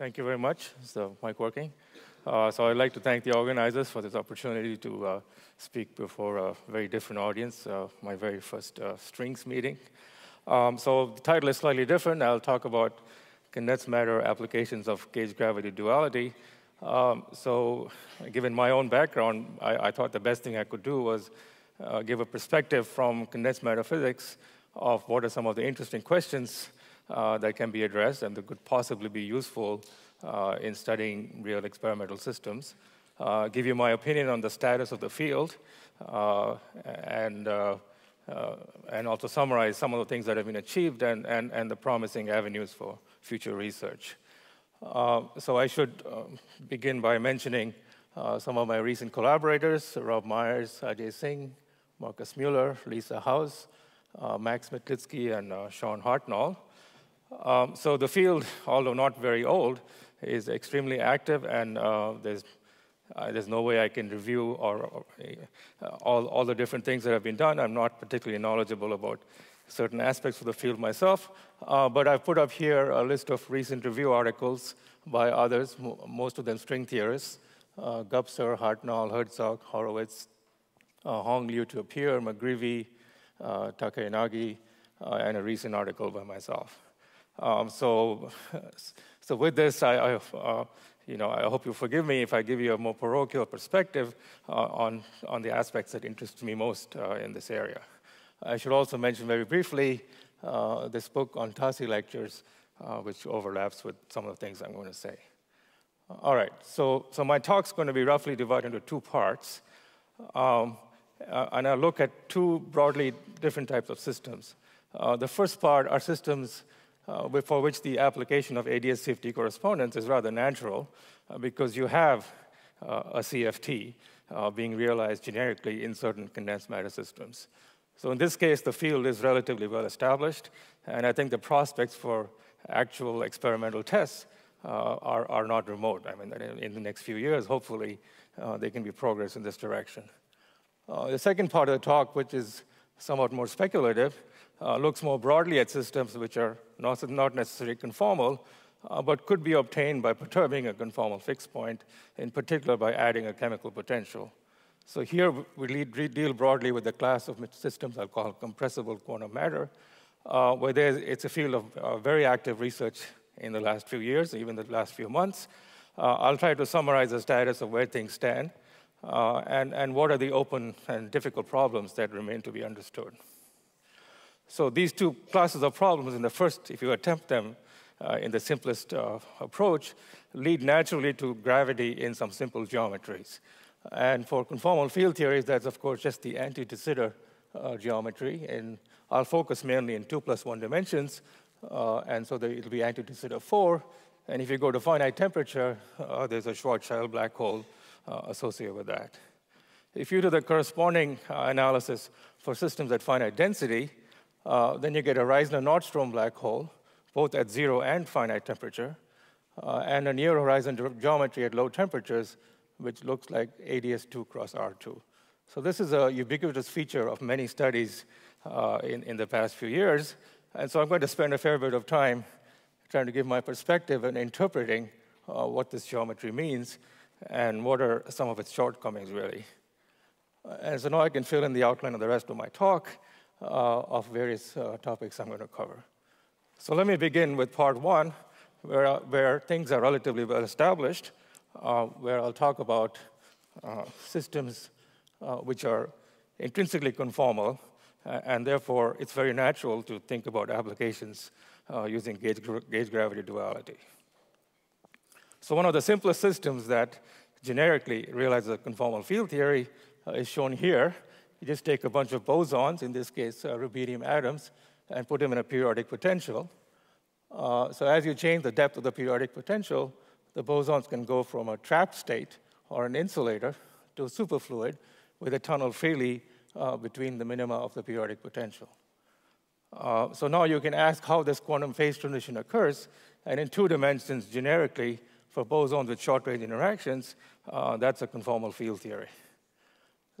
thank you very much. Is the mic working? Uh, so I'd like to thank the organizers for this opportunity to uh, speak before a very different audience, uh, my very first uh, strings meeting. Um, so the title is slightly different. I'll talk about condensed matter applications of gauge gravity duality. Um, so given my own background, I, I, thought the best thing I could do was uh, give a perspective from condensed matter physics of what are some of the interesting questions uh, that can be addressed and that could possibly be useful uh, in studying real experimental systems. Uh, give you my opinion on the status of the field, uh, and, uh, uh, and also summarize some of the things that have been achieved and, and, and the promising avenues for future research. so I should begin by mentioning some of my recent collaborators, Rob Myers, Ajay Singh, Marcus Mueller, Liza Huijse, Max Metlitski, and Sean Hartnoll. Um, so the field, although not very old, is extremely active, and uh, there's uh, there's no way I can review or, or uh, all, all the different things that have been done. I'm not particularly knowledgeable about certain aspects of the field myself, uh, but I've put up here a list of recent review articles by others, most of them string theorists, uh, Gubser, Hartnoll, Herzog, Horowitz, uh, Hong Liu to appear, McGreevy, uh, Takayanagi, uh, and a recent article by myself. Um, so, so with this, I, I uh, you know, I hope you forgive me if I give you a more parochial perspective uh, on, on the aspects that interest me most uh, in this area. I should also mention very briefly uh, this book on TASI lectures, uh, which overlaps with some of the things I'm going to say. All right, so, so my talk's going to be roughly divided into two parts. Um, uh, and I'll look at two broadly different types of systems. the first part are systems uh, for which the application of ADS-CFT correspondence is rather natural uh, because you have uh, a CFT uh, being realized generically in certain condensed matter systems. So in this case, the field is relatively well established, and I think the prospects for actual experimental tests uh, are, are not remote. I mean, in, the next few years, hopefully, uh, there can be progress in this direction. the second part of the talk, which is somewhat more speculative, uh, looks more broadly at systems which are not, not necessarily conformal, uh, but could be obtained by perturbing a conformal fixed point, in particular by adding a chemical potential. So here we deal broadly with the class of systems I'll call compressible quantum matter, uh, where it's a field of uh, very active research in the last few years, even the last few months. Uh, I'll try to summarize the status of where things stand uh, and, and what are the open and difficult problems that remain to be understood. So these two classes of problems in the first, if you attempt them uh, in the simplest uh, approach, lead naturally to gravity in some simple geometries. And for conformal field theories, that's of course just the anti de Sitter uh, geometry. And I'll focus mainly in two plus one dimensions. Uh, and so it'll be anti de Sitter four. And if you go to finite temperature, uh, there's a Schwarzschild black hole uh, associated with that. If you do the corresponding analysis for systems at finite density, uh, then you get a Reissner-Nordstrom black hole, both at zero and finite temperature, uh, and a near horizon geometry at low temperatures, which looks like ADS2 cross R2. So this is a ubiquitous feature of many studies uh, in, in the past few years. And so I'm going to spend a fair bit of time trying to give my perspective and interpreting uh, what this geometry means and what are some of its shortcomings, really. And so now I can fill in the outline of the rest of my talk. Uh, of various uh, topics I'm going to cover. So let me begin with part one, where, uh, where things are relatively well established, where I'll talk about systems which are intrinsically conformal, and therefore it's very natural to think about applications uh, using gauge, gauge, gravity duality. So one of the simplest systems that generically realizes a conformal field theory uh, is shown here, you just take a bunch of bosons, in this case, uh, rubidium atoms, and put them in a periodic potential. Uh, so as you change the depth of the periodic potential, the bosons can go from a trapped state or an insulator to a superfluid with a tunnel freely uh, between the minima of the periodic potential. Uh, so now you can ask how this quantum phase transition occurs, and in two dimensions, generically, for bosons with short-range interactions, uh, that's a conformal field theory.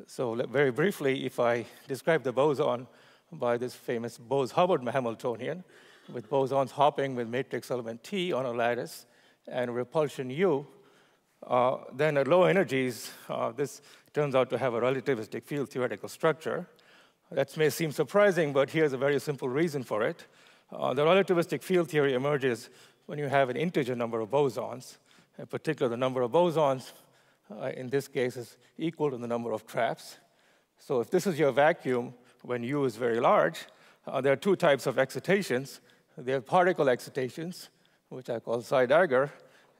So very briefly, if I describe the boson by this famous Bose-Hubbard Hamiltonian, with bosons hopping with matrix element T on a lattice, and repulsion u, uh, then at low energies, uh, this turns out to have a relativistic field theoretical structure. That may seem surprising, but here's a very simple reason for it. Uh, the relativistic field theory emerges when you have an integer number of bosons. In particular, the number of bosons uh, in this case is equal to the number of traps. So if this is your vacuum when U is very large, uh, there are two types of excitations. There are particle excitations, which I call psi Dagger,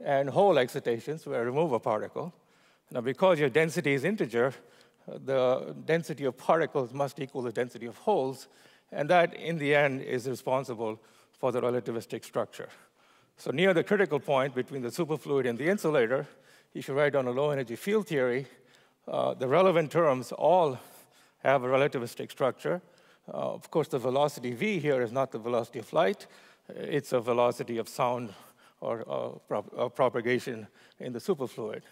and hole excitations, where I remove a particle. Now, because your density is integer, uh, the density of particles must equal the density of holes, and that, in the end, is responsible for the relativistic structure. So near the critical point between the superfluid and the insulator, if you write down a low energy field theory, uh, the relevant terms all have a relativistic structure. Uh, of course, the velocity v here is not the velocity of light. It's a velocity of sound or uh, prop uh, propagation in the superfluid.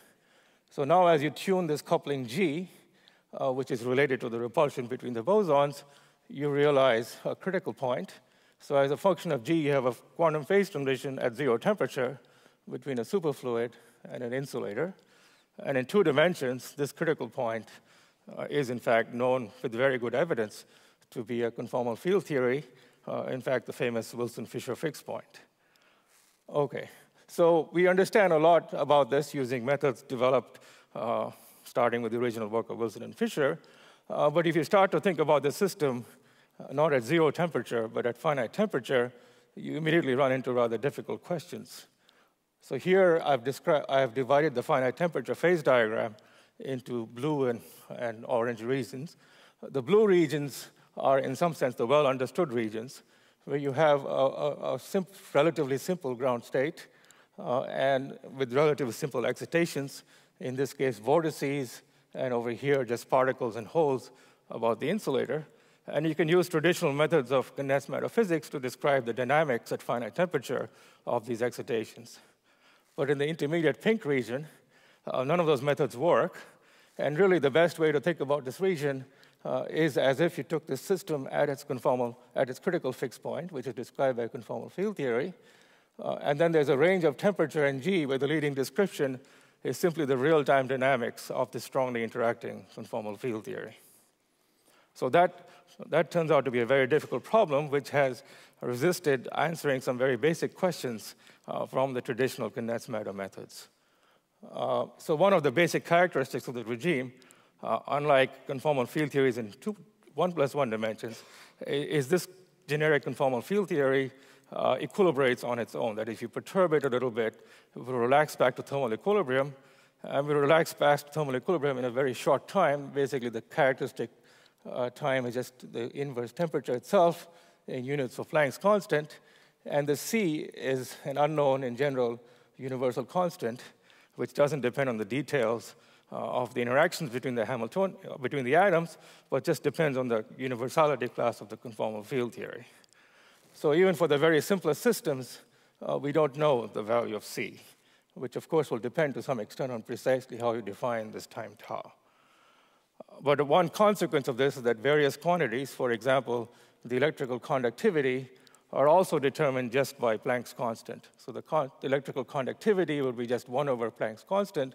So now as you tune this coupling G, uh, which is related to the repulsion between the bosons, you realize a critical point. So as a function of G, you have a quantum phase transition at zero temperature between a superfluid and an insulator. And in two dimensions, this critical point uh, is in fact known with very good evidence to be a conformal field theory, uh, in fact, the famous Wilson-Fisher fixed point. Okay, so we understand a lot about this using methods developed uh, starting with the original work of Wilson and Fisher. Uh, but if you start to think about the system uh, not at zero temperature, but at finite temperature, you immediately run into rather difficult questions. So here I've, I've divided the finite temperature phase diagram into blue and, and orange regions. The blue regions are, in some sense, the well understood regions, where you have a, a, a relatively simple ground state uh, and with relatively simple excitations, in this case, vortices, and over here, just particles and holes about the insulator. And you can use traditional methods of condensed matter physics to describe the dynamics at finite temperature of these excitations. But in the intermediate pink region, uh, none of those methods work. And really, the best way to think about this region uh, is as if you took this system at its conformal, at its critical fixed point, which is described by conformal field theory. Uh, and then there's a range of temperature and G where the leading description is simply the real-time dynamics of the strongly interacting conformal field theory. So that, that turns out to be a very difficult problem, which has resisted answering some very basic questions uh, from the traditional condensed matter methods. Uh, so one of the basic characteristics of the regime, uh, unlike conformal field theories in two, one plus one dimensions, is this generic conformal field theory uh, equilibrates on its own. That if you perturb it a little bit, it will relax back to thermal equilibrium, and will relax back to thermal equilibrium in a very short time. Basically, the characteristic uh, time is just the inverse temperature itself in units of Planck's constant, and the C is an unknown in general universal constant, which doesn't depend on the details uh, of the interactions between the Hamilton, uh, between the atoms, but just depends on the universality class of the conformal field theory. So even for the very simplest systems, uh, we don't know the value of C, which of course will depend to some extent on precisely how you define this time tau. But one consequence of this is that various quantities, for example, the electrical conductivity, are also determined just by Planck's constant. So the, con the electrical conductivity will be just 1 over Planck's constant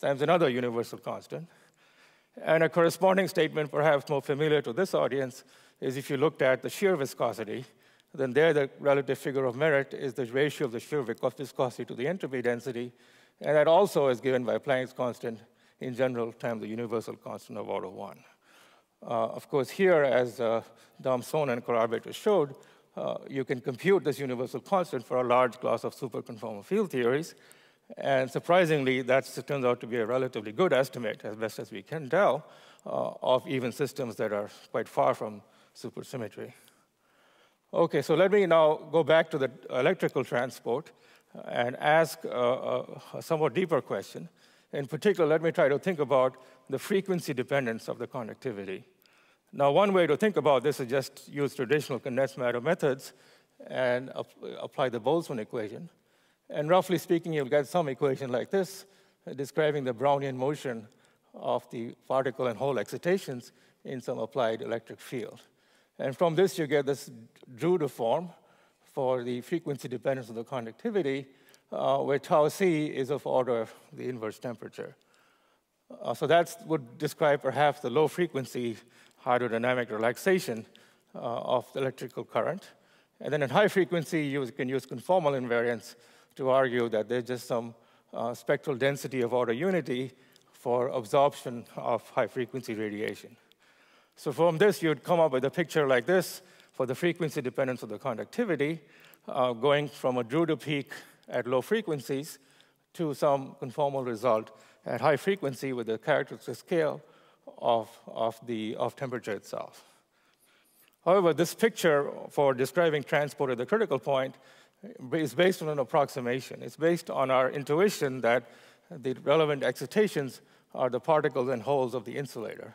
times another universal constant. And a corresponding statement, perhaps more familiar to this audience, is if you looked at the shear viscosity, then there the relative figure of merit is the ratio of the shear viscosity to the entropy density, and that also is given by Planck's constant in general times the universal constant of order 1. Uh, of course, here, as uh, Dam Son and collaborators showed, uh, you can compute this universal constant for a large class of superconformal field theories. And surprisingly, that turns out to be a relatively good estimate, as best as we can tell, uh, of even systems that are quite far from supersymmetry. Okay, so let me now go back to the electrical transport and ask a, a somewhat deeper question. In particular, let me try to think about the frequency dependence of the conductivity. Now, one way to think about this is just use traditional condensed matter methods and apply the Boltzmann equation. And roughly speaking, you'll get some equation like this, describing the Brownian motion of the particle and hole excitations in some applied electric field. And from this, you get this Drude form for the frequency dependence of the conductivity, uh, where tau c is of order the inverse temperature. Uh, so that would describe perhaps the low frequency hydrodynamic relaxation uh, of the electrical current. And then at high frequency, you can use conformal invariance to argue that there's just some uh, spectral density of order unity for absorption of high frequency radiation. So from this, you'd come up with a picture like this for the frequency dependence of the conductivity, uh, going from a Drude peak at low frequencies to some conformal result at high frequency with the characteristic scale of, of, the, of temperature itself. However, this picture for describing transport at the critical point is based on an approximation. It's based on our intuition that the relevant excitations are the particles and holes of the insulator.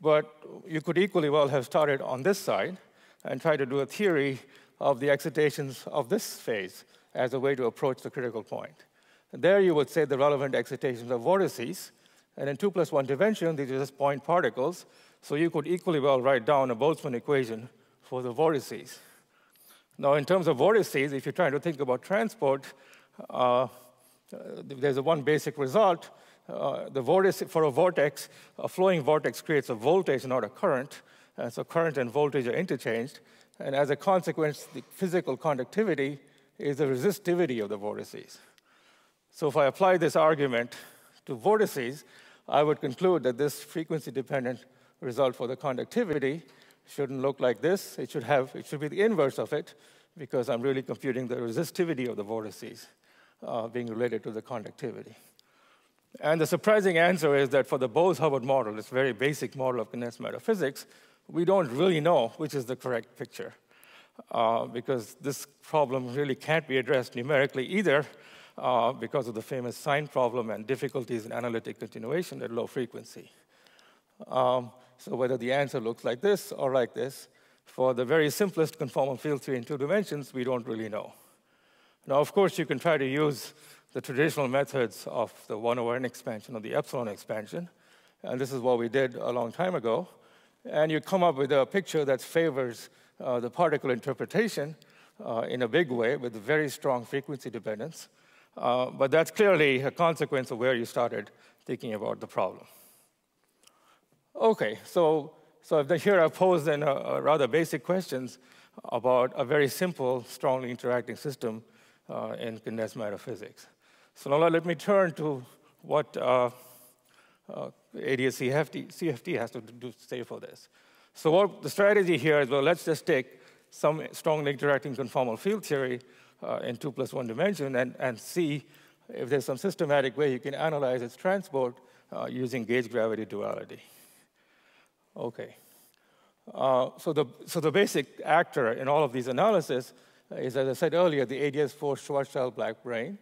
But you could equally well have started on this side and tried to do a theory of the excitations of this phase as a way to approach the critical point. There you would say the relevant excitations are vortices, and in 2 plus 1 dimension, these are just point particles, so you could equally well write down a Boltzmann equation for the vortices. Now, in terms of vortices, if you're trying to think about transport, uh, there's a one basic result. Uh, the vortex, for a vortex, a flowing vortex creates a voltage, not a current. And so current and voltage are interchanged. And as a consequence, the physical conductivity is the resistivity of the vortices. So if I apply this argument to vortices, I would conclude that this frequency-dependent result for the conductivity shouldn't look like this. It should, have, it should be the inverse of it, because I'm really computing the resistivity of the vortices uh, being related to the conductivity. And the surprising answer is that for the Bose-Hubbard model, this very basic model of condensed matter physics, we don't really know which is the correct picture. Uh, because this problem really can't be addressed numerically either uh, because of the famous sign problem and difficulties in analytic continuation at low frequency. Um, so whether the answer looks like this or like this, for the very simplest conformal field theory in two dimensions, we don't really know. Now, of course, you can try to use the traditional methods of the 1 over n expansion or the epsilon expansion, and this is what we did a long time ago. And you come up with a picture that favors uh, the particle interpretation uh, in a big way with very strong frequency dependence. Uh, but that's clearly a consequence of where you started thinking about the problem. Okay, so, so here I've posed then a, a rather basic questions about a very simple, strongly interacting system uh, in condensed matter physics. So now let me turn to what uh, uh, ADS-CFT CFT has to do, say for this. So what the strategy here is, well, let's just take some strongly interacting conformal field theory uh, in two plus one dimension and, and see if there's some systematic way you can analyze its transport uh, using gauge gravity duality. Okay. Uh, so, the, so the basic actor in all of these analyses is, as I said earlier, the ADS4 Schwarzschild black brane.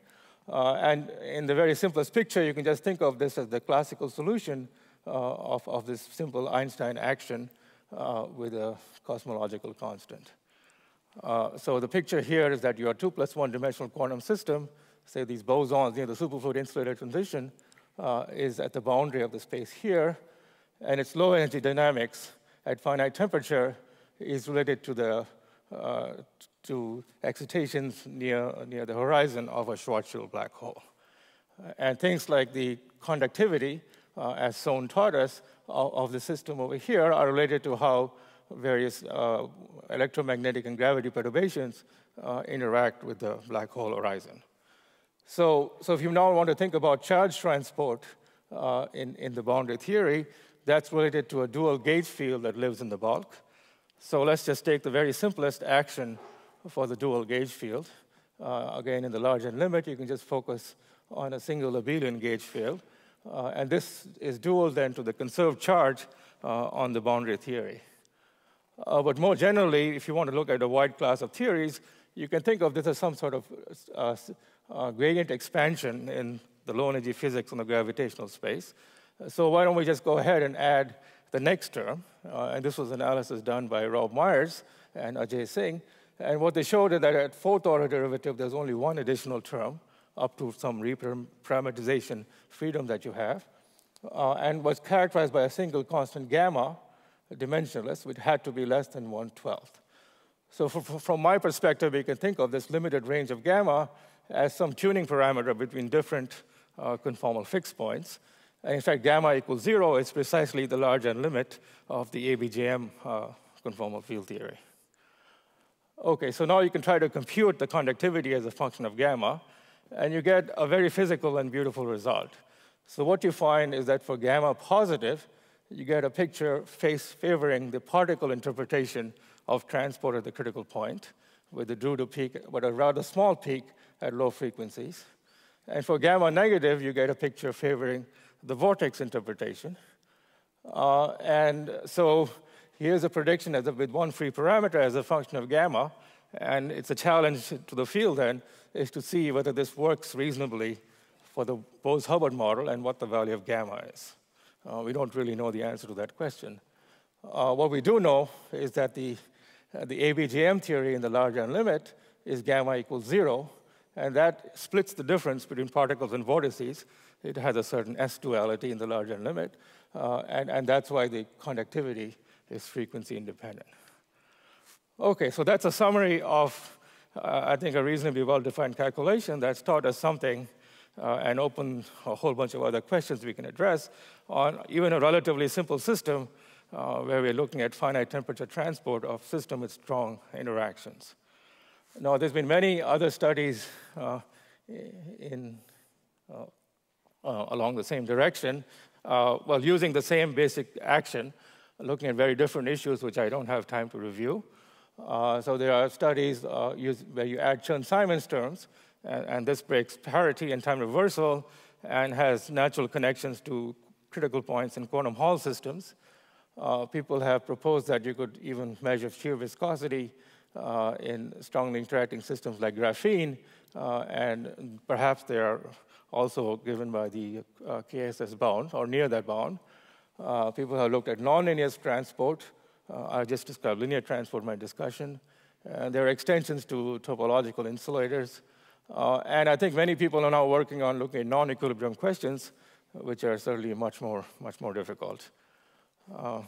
Uh, and in the very simplest picture, you can just think of this as the classical solution uh, of, of this simple Einstein action uh, with a cosmological constant. Uh, so the picture here is that your two plus one dimensional quantum system, say these bosons near the superfluid insulator transition, uh, is at the boundary of the space here, and its low energy dynamics at finite temperature is related to the uh, to excitations near, near the horizon of a Schwarzschild black hole. And things like the conductivity, uh, as Son taught us, of, of, the system over here are related to how various uh, electromagnetic and gravity perturbations uh, interact with the black hole horizon. So, so if you now want to think about charge transport uh, in, in the boundary theory, that's related to a dual gauge field that lives in the bulk. So let's just take the very simplest action for the dual gauge field. Uh, again, in the large n limit, you can just focus on a single abelian gauge field. Uh, and this is dual then to the conserved charge uh, on the boundary theory. Uh, but more generally, if you want to look at a wide class of theories, you can think of this as some sort of uh, uh, gradient expansion in the low energy physics on the gravitational space. So why don't we just go ahead and add the next term? and this was analysis done by Rob Myers and Ajay Singh. And what they showed is that at fourth order derivative, there's only one additional term up to some reparameterization freedom that you have, uh, and was characterized by a single constant gamma, dimensionless, which had to be less than 1 12th. So for, for, from my perspective, we can think of this limited range of gamma as some tuning parameter between different uh, conformal fixed points. And in fact, gamma equals zero is precisely the large N limit of the ABJM uh, conformal field theory. Okay, so now you can try to compute the conductivity as a function of gamma, and you get a very physical and beautiful result. So what you find is that for gamma positive, you get a picture face favoring the particle interpretation of transport at the critical point, with the Drude peak, but a rather small peak at low frequencies. And for gamma negative, you get a picture favoring the vortex interpretation. Uh, and so here's a prediction a, with one free parameter as a function of gamma. And it's a challenge to the field then, is to see whether this works reasonably for the Bose-Hubbard model and what the value of gamma is. Uh, we don't really know the answer to that question. Uh, what we do know is that the, uh, the ABJM theory in the large N limit is gamma equals zero, and that splits the difference between particles and vortices. It has a certain S duality in the large N limit, uh, and, and that's why the conductivity is frequency independent. Okay, so that's a summary of, uh, I think, a reasonably well-defined calculation that's taught us something uh, and open a whole bunch of other questions we can address on even a relatively simple system uh, where we're looking at finite temperature transport of system with strong interactions. Now, there's been many other studies uh, in, uh, uh, along the same direction, uh, well, using the same basic action, looking at very different issues, which I don't have time to review. so there are studies where you add Chern-Simons terms, and, this breaks parity and time reversal and has natural connections to critical points in quantum Hall systems. Uh, people have proposed that you could even measure shear viscosity uh, in strongly interacting systems like graphene, uh, and perhaps they are also given by the uh, KSS bound or near that bound. Uh, people have looked at nonlinear transport. Uh, I just described linear transport in my discussion. And there are extensions to topological insulators. Uh, and I think many people are now working on looking at non-equilibrium questions, which are certainly much more, much more difficult. Uh,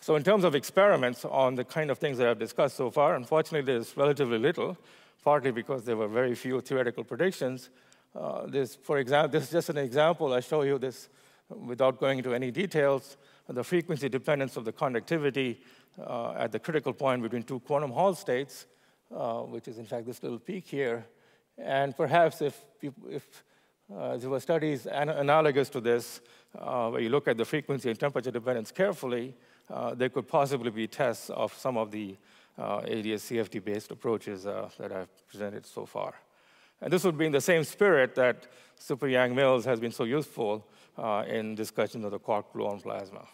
so in terms of experiments on the kind of things that I've discussed so far, unfortunately there's relatively little, partly because there were very few theoretical predictions. Uh, this, for example, this is just an example. I show you this without going into any details. The frequency dependence of the conductivity uh, at the critical point between two quantum Hall states, uh, which is in fact this little peak here, and perhaps if, if uh, there were studies an analogous to this, uh, where you look at the frequency and temperature dependence carefully, uh, there could possibly be tests of some of the uh, ADS CFT-based approaches uh, that I've presented so far. And this would be in the same spirit that Super Yang-Mills has been so useful uh, in discussions of the quark gluon plasma.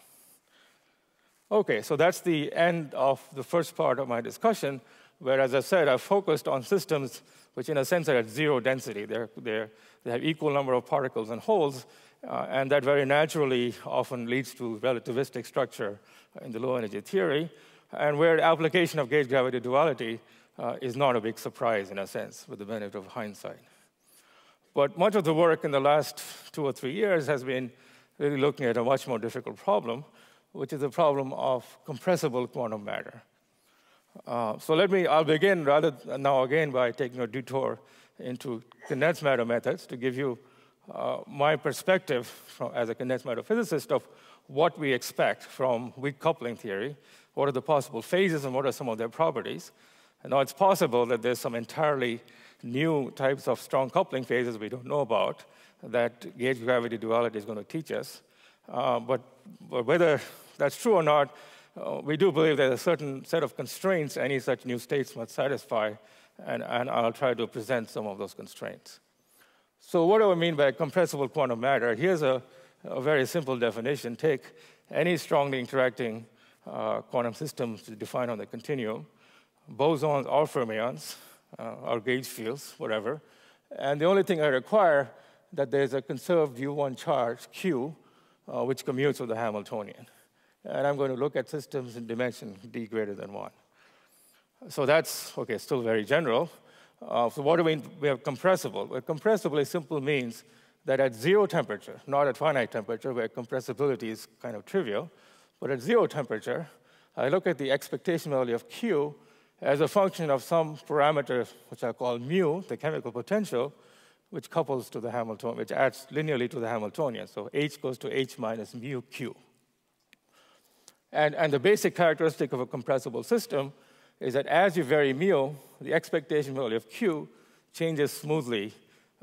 Okay, so that's the end of the first part of my discussion, where, as I said, I focused on systems which in a sense are at zero density. They're, they're, they have equal number of particles and holes, uh, and that very naturally often leads to relativistic structure in the low energy theory, and where the application of gauge gravity duality uh, is not a big surprise in a sense, with the benefit of hindsight. But much of the work in the last two or three years has been really looking at a much more difficult problem, which is the problem of compressible quantum matter. Uh, so let me, I'll begin rather now again by taking a detour into condensed matter methods to give you uh, my perspective from, as a condensed matter physicist of what we expect from weak coupling theory, what are the possible phases and what are some of their properties. And now it's possible that there's some entirely new types of strong coupling phases we don't know about that gauge gravity duality is going to teach us. Uh, but, but whether that's true or not, uh, we do believe there's a certain set of constraints any such new states must satisfy, and, and I'll try to present some of those constraints. So what do I mean by compressible quantum matter? Here's a, a very simple definition. Take any strongly interacting uh, quantum systems defined on the continuum, bosons or fermions, uh, or gauge fields, whatever, and the only thing I require that there's a conserved U1 charge, Q, uh, which commutes with the Hamiltonian and I'm going to look at systems in dimension d greater than 1. So that's, okay, still very general. Uh, so what do we we have compressible? Well, compressible simply means that at zero temperature, not at finite temperature where compressibility is kind of trivial, but at zero temperature, I look at the expectation value of Q, as a function of some parameter which I call mu, the chemical potential, which couples to the Hamiltonian, which adds linearly to the Hamiltonian. So H goes to H minus mu Q. And, and the basic characteristic of a compressible system is that as you vary mu, the expectation value of Q changes smoothly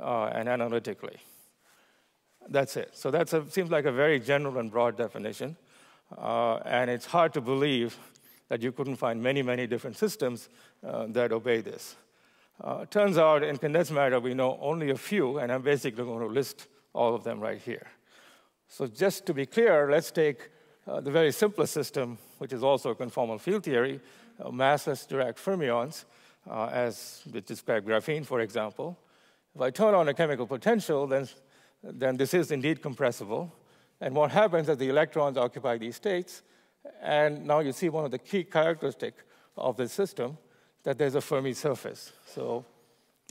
uh, and analytically. That's it. So that seems like a very general and broad definition. Uh, and it's hard to believe that you couldn't find many, many different systems uh, that obey this. Uh, turns out in condensed matter, we know only a few, and I'm basically going to list all of them right here. So just to be clear, let's take uh, the very simplest system, which is also a conformal field theory, uh, massless Dirac fermions, uh, as we described graphene, for example. If I turn on a chemical potential, then, then this is indeed compressible. And what happens is the electrons occupy these states, and now you see one of the key characteristics of the system, that there's a Fermi surface. So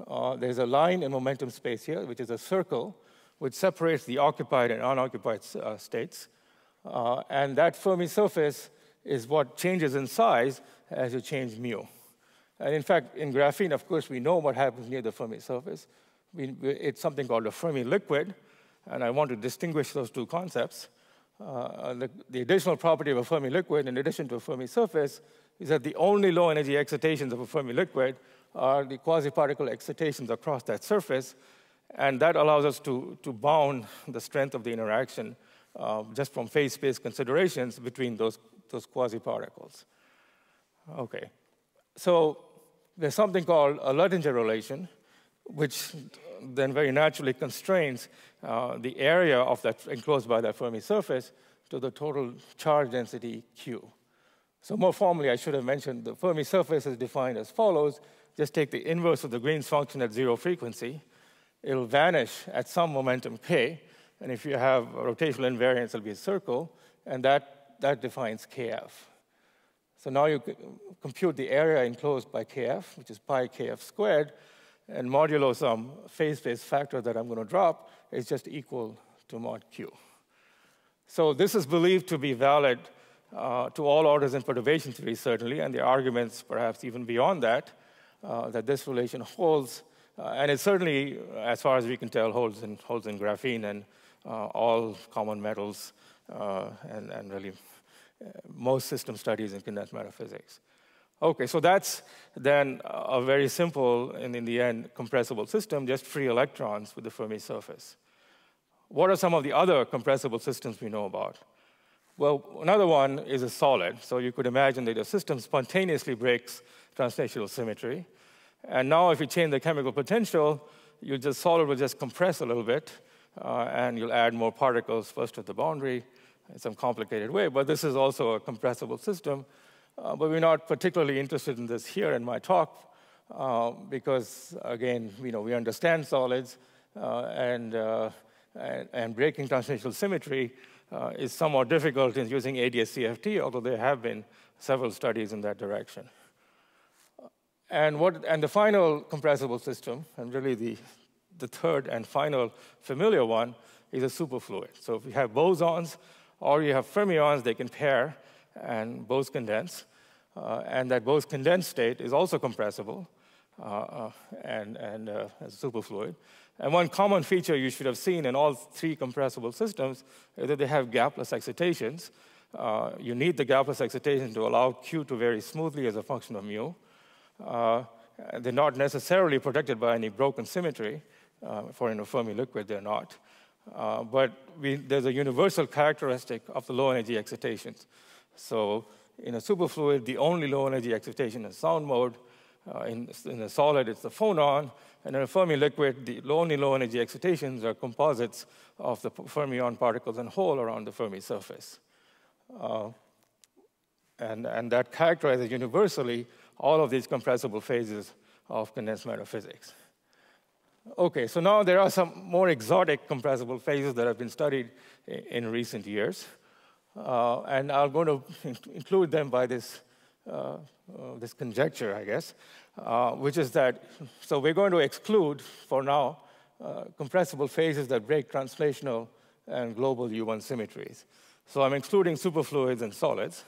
uh, there's a line in momentum space here, which is a circle, which separates the occupied and unoccupied uh, states. Uh, and that Fermi surface is what changes in size as you change mu. And in fact, in graphene, of course, we know what happens near the Fermi surface. We, it's something called a Fermi liquid, and I want to distinguish those two concepts. Uh, the, the, additional property of a Fermi liquid, in addition to a Fermi surface, is that the only low energy excitations of a Fermi liquid are the quasi-particle excitations across that surface, and that allows us to, to bound the strength of the interaction just from phase space considerations between those, those quasi-particles. Okay, so there's something called a Luttinger relation, which then very naturally constrains uh, the area of that enclosed by that Fermi surface to the total charge density Q. So more formally, I should have mentioned the Fermi surface is defined as follows. Just take the inverse of the Green's function at zero frequency. It'll vanish at some momentum k, and if you have a rotational invariance, it'll be a circle, and that, that defines kf. So now you compute the area enclosed by kf, which is pi kf squared, and modulo some phase-space factor that I'm going to drop is just equal to mod q. So this is believed to be valid uh, to all orders in perturbation theory, certainly, and the arguments perhaps even beyond that, uh, that this relation holds, uh, and it certainly, as far as we can tell, holds in, holds in graphene and all common metals uh, and, and, really uh, most system studies in condensed matter physics. Okay, so that's then a very simple and in the end compressible system, just free electrons with the Fermi surface. What are some of the other compressible systems we know about? Well, another one is a solid. So you could imagine that a system spontaneously breaks translational symmetry. And now if you change the chemical potential, you just solid will just compress a little bit, uh, and you'll add more particles first at the boundary in some complicated way. But this is also a compressible system. Uh, but we're not particularly interested in this here in my talk uh, because, again, you know, we understand solids uh, and, uh, and, and breaking translational symmetry uh, is somewhat difficult in using ADS-CFT, although there have been several studies in that direction. And, what, and the final compressible system, and really the, the third and final familiar one, is a superfluid. So if you have bosons or you have fermions, they can pair and both condense. Uh, and that Bose condensed state is also compressible uh, uh and, and uh, as a superfluid. And one common feature you should have seen in all three compressible systems is that they have gapless excitations. Uh, you need the gapless excitation to allow Q to vary smoothly as a function of mu. Uh, they're not necessarily protected by any broken symmetry. Uh, for in a Fermi liquid, they're not. Uh, but we, there's a universal characteristic of the low energy excitations. So in a superfluid, the only low energy excitation is sound mode. Uh, in, in a solid, it's the phonon. And in a Fermi liquid, the only low energy excitations are composites of the fermion particles and hole around the Fermi surface. Uh, and, and that characterizes universally all of these compressible phases of condensed matter physics. Okay, so now there are some more exotic compressible phases that have been studied in, recent years. Uh, and I'm going to include them by this, uh, uh, this conjecture, I guess. Uh, which is that, so we're going to exclude, for now, uh, compressible phases that break translational and global U1 symmetries. So I'm excluding superfluids and solids.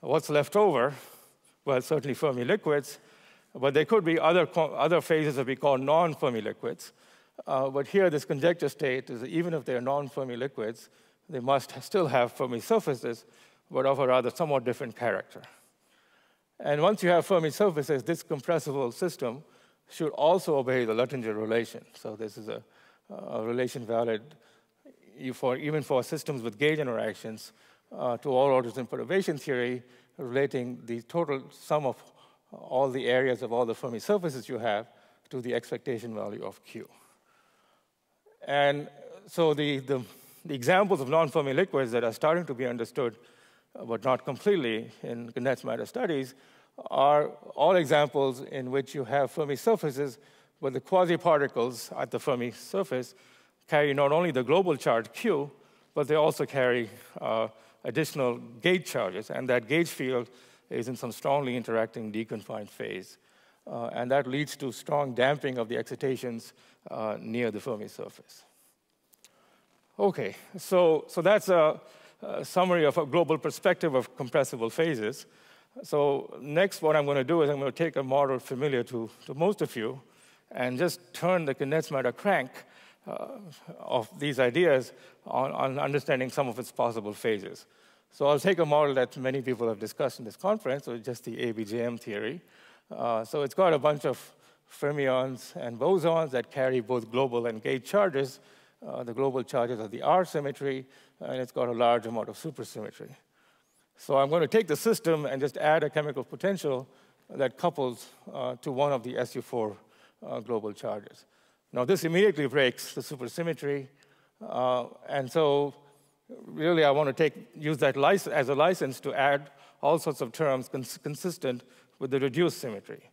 What's left over well, certainly Fermi liquids, but there could be other, other phases that we call non-Fermi liquids. Uh, but here, this conjecture state is that even if they are non-Fermi liquids, they must still have Fermi surfaces, but of a rather somewhat different character. And once you have Fermi surfaces, this compressible system should also obey the Luttinger relation. So this is a, a relation valid for, even for systems with gauge interactions uh, to all orders in perturbation theory, relating the total sum of all the areas of all the Fermi surfaces you have to the expectation value of Q. And so the, the, the examples of non-Fermi liquids that are starting to be understood, but not completely in condensed matter studies, are all examples in which you have Fermi surfaces, but the quasi-particles at the Fermi surface carry not only the global charge Q, but they also carry uh, additional gauge charges, and that gauge field is in some strongly interacting deconfined phase. Uh, and that leads to strong damping of the excitations uh, near the Fermi surface. Okay, so, so that's a, a, summary of a global perspective of compressible phases. So next, what I'm going to do is I'm going to take a model familiar to, to most of you and just turn the condensed matter crank uh, of these ideas on, on understanding some of its possible phases. So I'll take a model that many people have discussed in this conference, so just the ABJM theory. Uh, so it's got a bunch of fermions and bosons that carry both global and gauge charges. Uh, the global charges are the R symmetry, and it's got a large amount of supersymmetry. So I'm going to take the system and just add a chemical potential that couples uh, to one of the SU4 uh, global charges. Now, this immediately breaks the supersymmetry, uh, and so really I want to take, use that as a license to add all sorts of terms cons consistent with the reduced symmetry.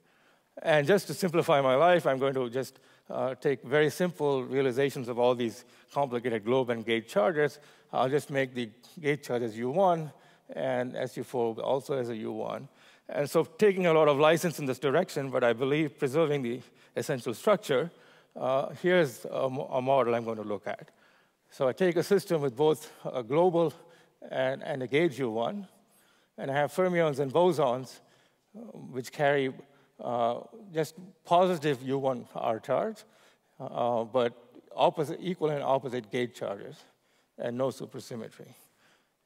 And just to simplify my life, I'm going to just uh, take very simple realizations of all these complicated globe and gauge charges. I'll just make the gauge charges U1 and SU4 also as a U1. And so taking a lot of license in this direction, but I believe preserving the essential structure, uh, here's a, a, model I'm going to look at. So I take a system with both a global and, and a gauge U1, and I have fermions and bosons, uh, which carry uh, just positive U1 R charge, uh, but opposite, equal and opposite gauge charges, and no supersymmetry.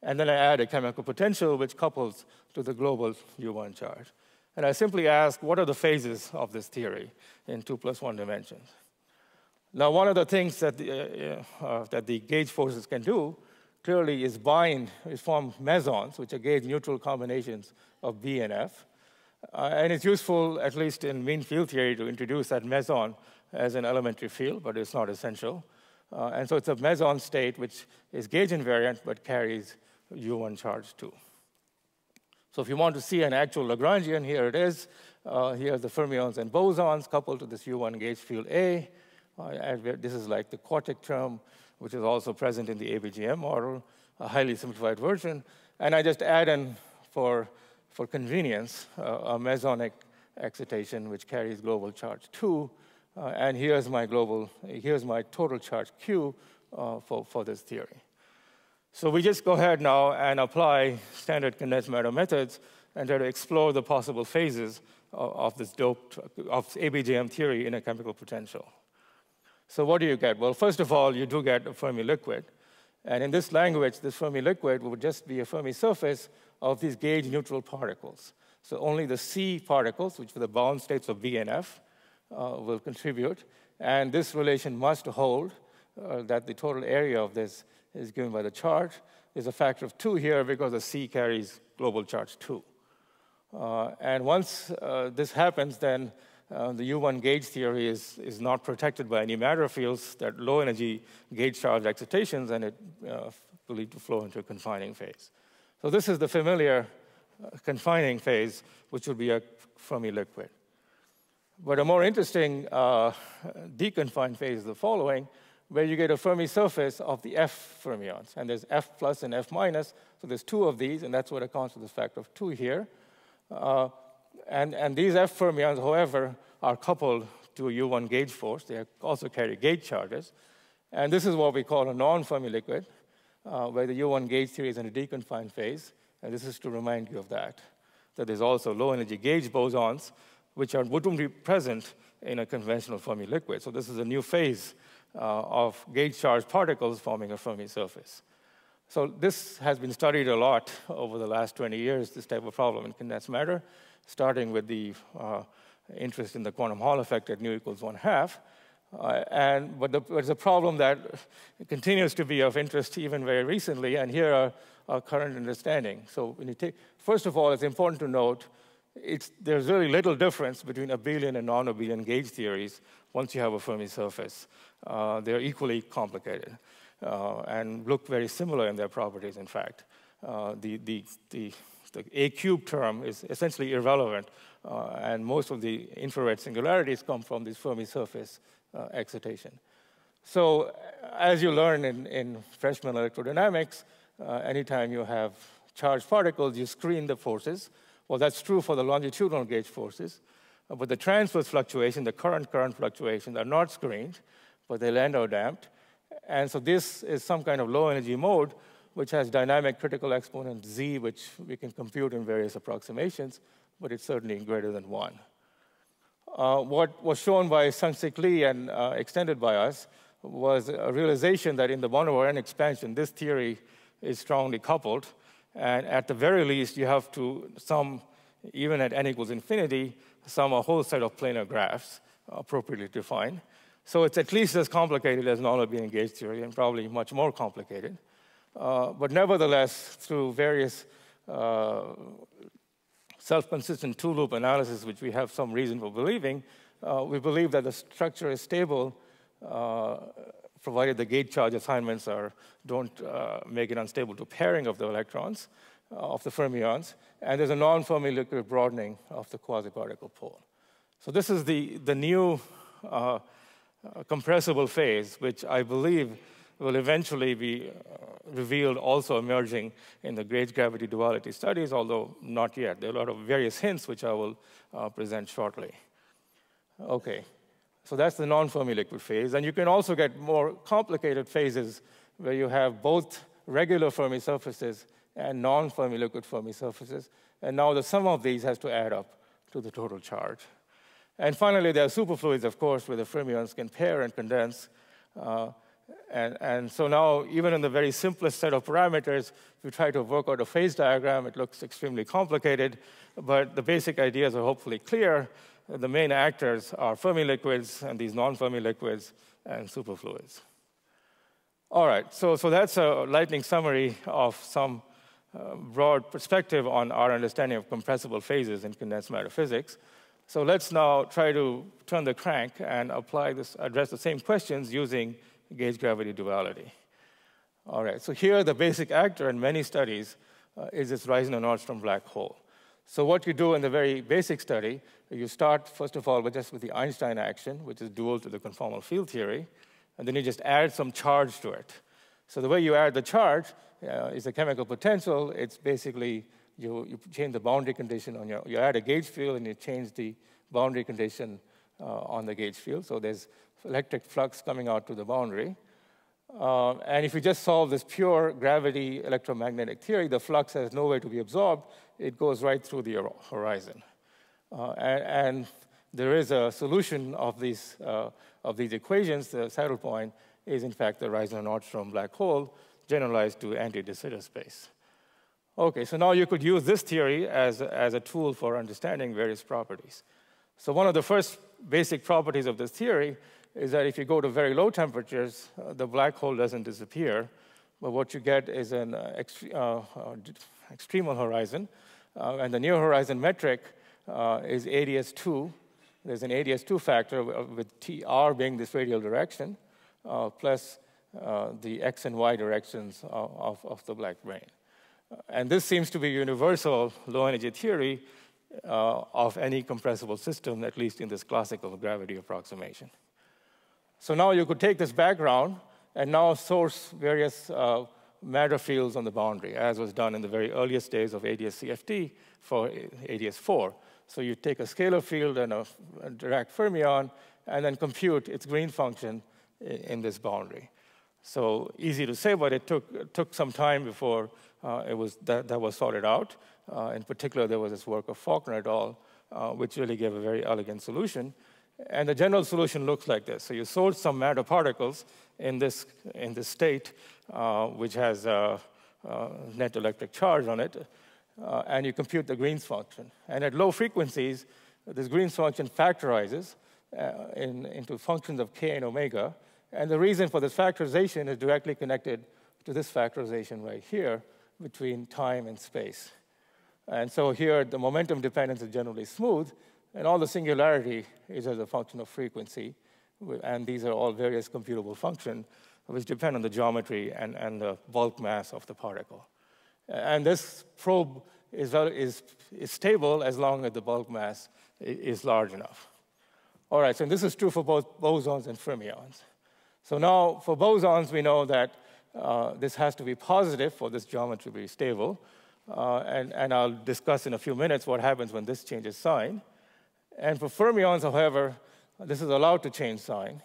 And then I add a chemical potential which couples to the global U1 charge. And I simply ask, what are the phases of this theory in two plus one dimensions? Now, one of the things that the, uh, uh, that the gauge forces can do clearly is bind, is form mesons, which are gauge neutral combinations of B and F. Uh, and it's useful, at least in mean field theory, to introduce that meson as an elementary field, but it's not essential. Uh, and so it's a meson state which is gauge invariant but carries U1 charge too. So if you want to see an actual Lagrangian, here it is. Uh, here are the fermions and bosons coupled to this U1 gauge field A. Uh, this is like the quartic term, which is also present in the ABJM model, a highly simplified version. And I just add in, for, for convenience, uh, a mesonic excitation, which carries global charge 2. Uh, and here's my global, here's my total charge Q uh, for, for this theory. So we just go ahead now and apply standard condensed matter methods and try to explore the possible phases of, of this doped, of ABJM theory in a chemical potential. So what do you get? Well, first of all, you do get a Fermi liquid. And in this language, this Fermi liquid would just be a Fermi surface of these gauge neutral particles. So only the C particles, which are the bound states of B and F, uh, will contribute. And this relation must hold uh, that the total area of this is given by the charge. There's a factor of 2 here because the C carries global charge 2. Uh, and once uh, this happens, then uh, the U1 gauge theory is, is not protected by any matter fields that low energy gauge charge excitations, and it uh, lead to flow into a confining phase. So this is the familiar uh, confining phase, which would be a Fermi liquid. But a more interesting uh, deconfined phase is the following, where you get a Fermi surface of the F fermions. And there's F plus and F minus, so there's two of these, and that's what accounts for the factor of two here. Uh, and, and these F fermions, however, are coupled to a U1 gauge force. They also carry gauge charges. And this is what we call a non-Fermi liquid, uh, where the U1 gauge theory is in a deconfined phase. And this is to remind you of that. that there's also low energy gauge bosons, which are, wouldn't be present in a conventional Fermi liquid. So this is a new phase uh, of gauge charged particles forming a Fermi surface. So this has been studied a lot over the last 20 years, this type of problem in condensed matter, starting with the uh, interest in the quantum Hall effect at nu equals one half. Uh, and, but the, there's a problem that continues to be of interest even very recently, and here are our current understanding. So take, first of all, it's important to note there's really little difference between abelian and non-abelian gauge theories once you have a Fermi surface. Uh, they're equally complicated uh, and look very similar in their properties, in fact. Uh, the, the, the, the A cube term is essentially irrelevant, uh, and most of the infrared singularities come from this Fermi surface uh, excitation. So as you learn in, in freshman electrodynamics, uh, anytime you have charged particles, you screen the forces. Well, that's true for the longitudinal gauge forces. Uh, but the transverse fluctuation, the current-current fluctuations are not screened, but they Landau damped. And so this is some kind of low energy mode, which has dynamic critical exponent z, which we can compute in various approximations, but it's certainly greater than one. Uh, what was shown by Sung-Sik Lee and uh, extended by us was a realization that in the n expansion, this theory is strongly coupled. And at the very least, you have to sum, even at n equals infinity, sum a whole set of planar graphs appropriately defined. So it's at least as complicated as non-abelian gauge theory, and probably much more complicated. Uh, but nevertheless, through various uh, self-consistent two-loop analysis, which we have some reason for believing, uh, we believe that the structure is stable uh, provided the gauge charge assignments are, don't uh, make it unstable to pairing of the electrons, uh, of the fermions, and there's a non-Fermi liquid broadening of the quasi-particle pole. So this is the, the new compressible phase, which I believe will eventually be revealed also emerging in the gauge gravity duality studies, although not yet. There are a lot of various hints which I will uh, present shortly. Okay, so that's the non-Fermi liquid phase. And you can also get more complicated phases where you have both regular Fermi surfaces and non-Fermi liquid Fermi surfaces. And now the sum of these has to add up to the total charge. And finally, there are superfluids, of course, where the fermions can pair and condense. Uh, and, and, so now, even in the very simplest set of parameters, if you try to work out a phase diagram, it looks extremely complicated, but the basic ideas are hopefully clear. The main actors are Fermi liquids and these non-Fermi liquids and superfluids. All right, so, so that's a lightning summary of some uh, broad perspective on our understanding of compressible phases in condensed matter physics. So let's now try to turn the crank and apply this, address the same questions using gauge gravity duality. All right, so here the basic actor in many studies uh, is this Reissner-Nordström black hole. So what you do in the very basic study, you start, first of all, with just with the Einstein action, which is dual to the conformal field theory, and then you just add some charge to it. So the way you add the charge uh, is a chemical potential. It's basically you, you change the boundary condition on your, you add a gauge field and you change the boundary condition uh, on the gauge field. So there's electric flux coming out to the boundary. Uh, and if you just solve this pure gravity electromagnetic theory, the flux has nowhere to be absorbed. It goes right through the horizon. Uh, and, and, there is a solution of these, uh, of these equations. The saddle point is, in fact, the Reissner-Nordström black hole generalized to anti-de Sitter space. Okay, so now you could use this theory as, as a tool for understanding various properties. So one of the first basic properties of this theory is that if you go to very low temperatures, uh, the black hole doesn't disappear, but what you get is an uh, uh, uh, extremal horizon, uh, and the near horizon metric uh, is ADS2. There's an ADS2 factor with TR being this radial direction, plus the x and y directions of, of, the black brane. And this seems to be universal low energy theory uh, of any compressible system, at least in this classical gravity approximation. So now you could take this background and now source various uh, matter fields on the boundary, as was done in the very earliest days of ADS-CFT for ADS-4. So you take a scalar field and a, Dirac fermion, and then compute its green function in, in this boundary. So easy to say, but it took, it took some time before uh, it was, that, that was sorted out. Uh, in particular, there was this work of Faulkner et al., uh, which really gave a very elegant solution. And the general solution looks like this. So you sort some matter particles in this, in this state, uh, which has a, a, net electric charge on it, uh, and you compute the Green's function. And at low frequencies, this Green's function factorizes uh, in, into functions of k and omega. And the reason for this factorization is directly connected to this factorization right here between time and space. And so here, the momentum dependence is generally smooth, and all the singularity is as a function of frequency. And these are all various computable functions which depend on the geometry and, and the bulk mass of the particle. And this probe is, is, is stable as long as the bulk mass is large enough. All right, so this is true for both bosons and fermions. So now for bosons, we know that uh, this has to be positive for this geometry to be stable. Uh, and, and I'll discuss in a few minutes what happens when this changes sign. And for fermions, however, this is allowed to change sign.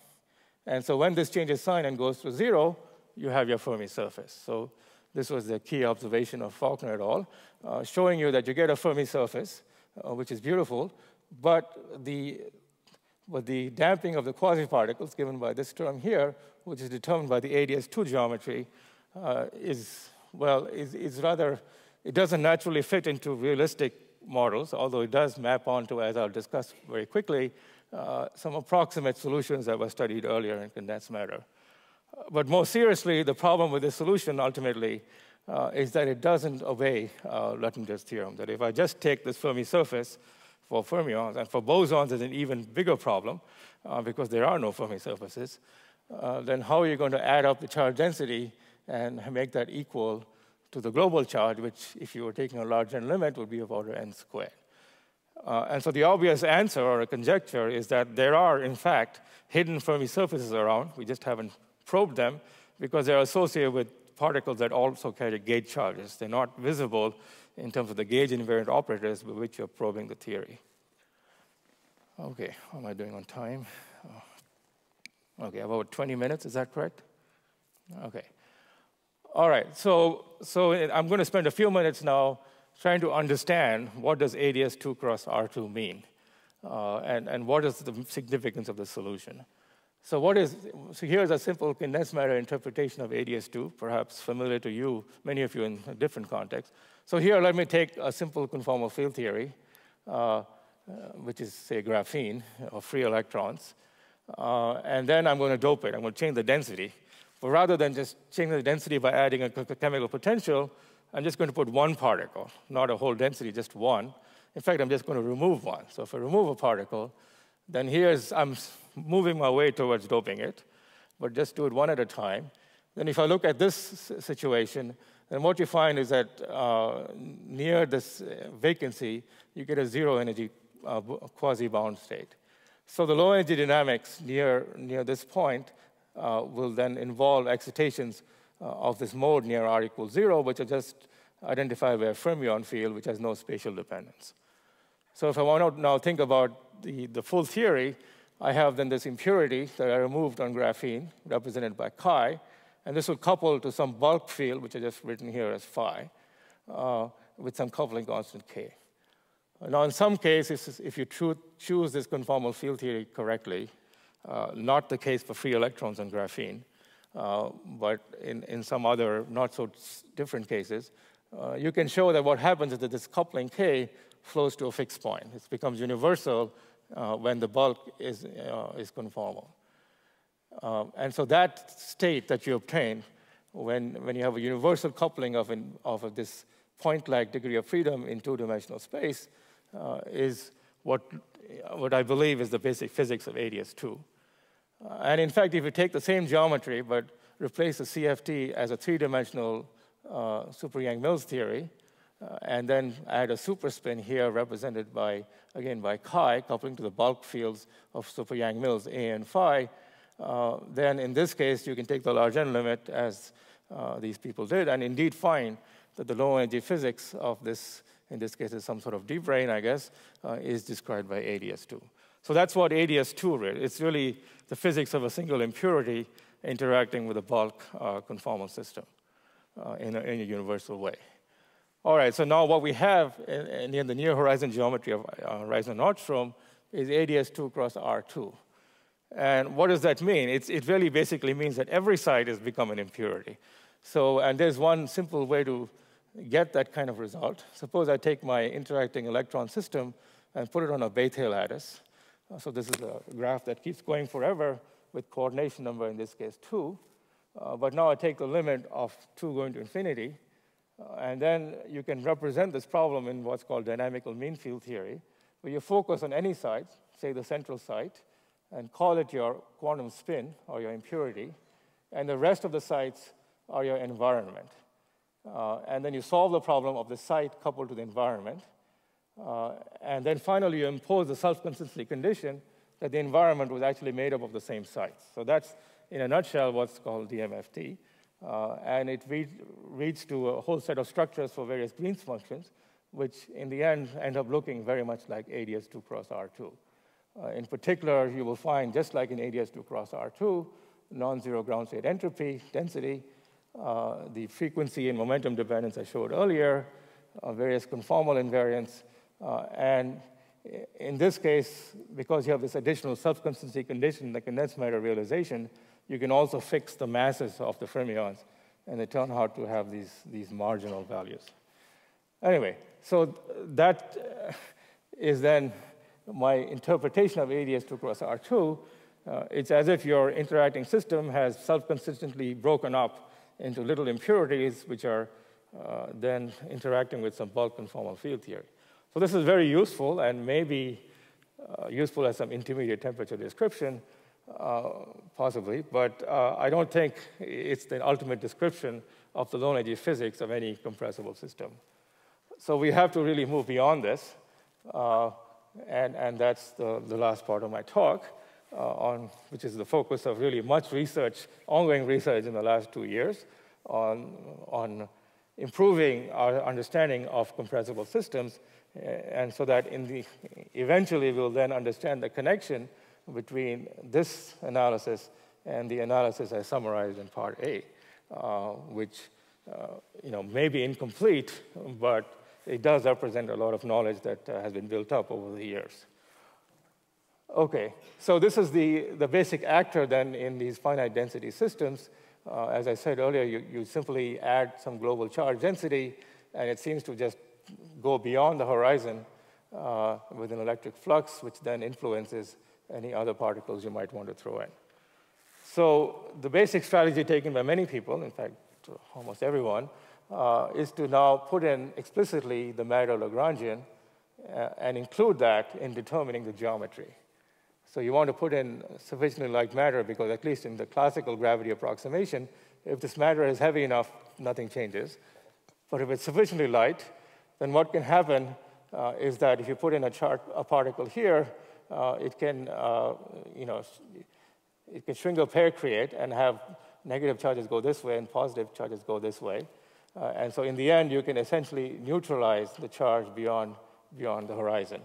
And so when this changes sign and goes to zero, you have your Fermi surface. So this was the key observation of Faulkner et al., uh, showing you that you get a Fermi surface, uh, which is beautiful, but the, but the damping of the quasi-particles given by this term here, which is determined by the ADS2 geometry, uh, is, well, is, is rather, it doesn't naturally fit into realistic models, although it does map onto, as I'll discuss very quickly, uh, some approximate solutions that were studied earlier in condensed matter. But more seriously, the problem with this solution ultimately uh, is that it doesn't obey uh, Luttinger's theorem, that if I just take this Fermi surface for fermions, and for bosons is an even bigger problem uh, because there are no Fermi surfaces, uh, then how are you going to add up the charge density and make that equal to the global charge, which if you were taking a large n limit would be of order n squared. Uh, and so the obvious answer or a conjecture is that there are, in fact, hidden Fermi surfaces around. We just haven't probed them because they're associated with particles that also carry gauge charges. They're not visible in terms of the gauge invariant operators with which you're probing the theory. Okay, how am I doing on time? Oh. Okay, about 20 minutes, is that correct? Okay. All right, so, so I'm going to spend a few minutes now trying to understand what does ADS2 cross R2 mean, uh, and, and what is the significance of the solution. So what is, so here's a simple condensed matter interpretation of ADS2, perhaps familiar to you, many of you in a different context. So here, let me take a simple conformal field theory, uh, uh, which is, say, graphene, or free electrons. Uh, and then I'm going to dope it. I'm going to change the density. But rather than just changing the density by adding a chemical potential, I'm just going to put one particle, not a whole density, just one. In fact, I'm just going to remove one. So if I remove a particle, then here's, I'm moving my way towards doping it, but just do it one at a time. Then if I look at this situation, then what you find is that uh, near this uh, vacancy, you get a zero energy uh, quasi-bound state. So the low energy dynamics near, near this point will then involve excitations uh, of this mode near r equals zero, which are just identified by a fermion field, which has no spatial dependence. So if I want to now think about the, the full theory, I have then this impurity that I removed on graphene, represented by chi, and this will couple to some bulk field, which I just written here as phi, uh, with some coupling constant k. Now, in some cases, if you choose this conformal field theory correctly, uh, not the case for free electrons on graphene, uh, but in, in some other not so different cases, uh, you can show that what happens is that this coupling K flows to a fixed point. It becomes universal uh, when the bulk is, uh, is conformal. Um, and so that state that you obtain when, when you have a universal coupling of, of this point-like degree of freedom in two-dimensional space uh, is what, what I believe is the basic physics of ADS2. And in fact, if you take the same geometry but replace the CFT as a three-dimensional uh, super-Yang-Mills theory, uh, and then add a superspin here represented by, again, by chi, coupling to the bulk fields of super-Yang-Mills A and phi, uh, then in this case, you can take the large n limit as uh, these people did, and indeed find that the low energy physics of this, in this case, is some sort of D-brane, I guess, uh, is described by ADS2. So that's what ADS2 is. It's really the physics of a single impurity interacting with a bulk uh, conformal system uh, in, a, in, a, universal way. All right, so now what we have in, in the near horizon geometry of uh, Reissner-Nordstrom is ADS2 cross R2. And what does that mean? It's, it really basically means that every site has become an impurity. So, and there's one simple way to get that kind of result. Suppose I take my interacting electron system and put it on a Bethe lattice. Uh, so this is a graph that keeps going forever with coordination number, in this case, 2. Uh, but now I take the limit of 2 going to infinity. Uh, and then you can represent this problem in what's called dynamical mean field theory, where you focus on any site, say the central site, and call it your quantum spin or your impurity. And the rest of the sites are your environment. Uh, and then you solve the problem of the site coupled to the environment. Uh, and then finally, you impose the self-consistency condition that the environment was actually made up of the same sites. So that's, in a nutshell, what's called DMFT. Uh, and it reads to a whole set of structures for various Green's functions, which in the end end up looking very much like ADS2 cross R2. Uh, in particular, you will find, just like in ADS2 cross R2, non-zero ground state entropy, density, uh, the frequency and momentum dependence I showed earlier, uh, various conformal invariants, uh, and in this case, because you have this additional self-consistency condition, the condensed matter realization, you can also fix the masses of the fermions, and they turn out to have these, these marginal values. Anyway, so that is then my interpretation of ADS2 cross R2. Uh, it's as if your interacting system has self-consistently broken up into little impurities, which are uh, then interacting with some bulk conformal field theory. So this is very useful and maybe uh, useful as some intermediate temperature description, uh, possibly, but uh, I don't think it's the ultimate description of the low energy physics of any compressible system. So we have to really move beyond this, uh, and, and that's the, the last part of my talk, uh, on, which is the focus of really much research, ongoing research in the last two years on, on improving our understanding of compressible systems and so that in the, eventually we'll then understand the connection between this analysis and the analysis I summarized in part A, uh, which uh, you know, may be incomplete, but it does represent a lot of knowledge that uh, has been built up over the years. Okay, so this is the, the basic actor then in these finite density systems. Uh, as I said earlier, you, you simply add some global charge density, and it seems to just go beyond the horizon uh, with an electric flux, which then influences any other particles you might want to throw in. So the basic strategy taken by many people, in fact, almost everyone, uh, is to now put in explicitly the matter Lagrangian uh, and include that in determining the geometry. So you want to put in sufficiently light matter because at least in the classical gravity approximation, if this matter is heavy enough, nothing changes. But if it's sufficiently light, then what can happen uh, is that if you put in a, a particle here, uh, it can, uh, you know, it can Schwinger pair create and have negative charges go this way and positive charges go this way. Uh, and so in the end, you can essentially neutralize the charge beyond, beyond the horizon,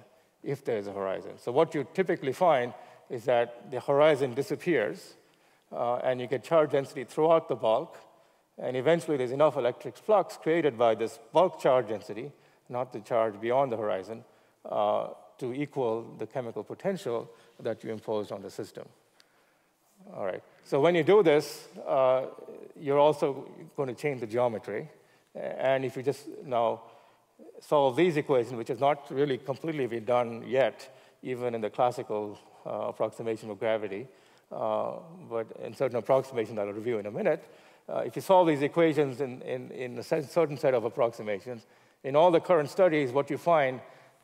if there is a horizon. So what you typically find is that the horizon disappears, uh, and you get charge density throughout the bulk, and eventually there's enough electric flux created by this bulk charge density not the charge beyond the horizon, uh, to equal the chemical potential that you imposed on the system. All right. So when you do this, uh, you're also going to change the geometry. And if you just now solve these equations, which is not really completely been done yet, even in the classical uh, approximation of gravity, uh, but in certain approximations that I'll review in a minute, uh, if you solve these equations in, in, in a certain set of approximations, in all the current studies, what you find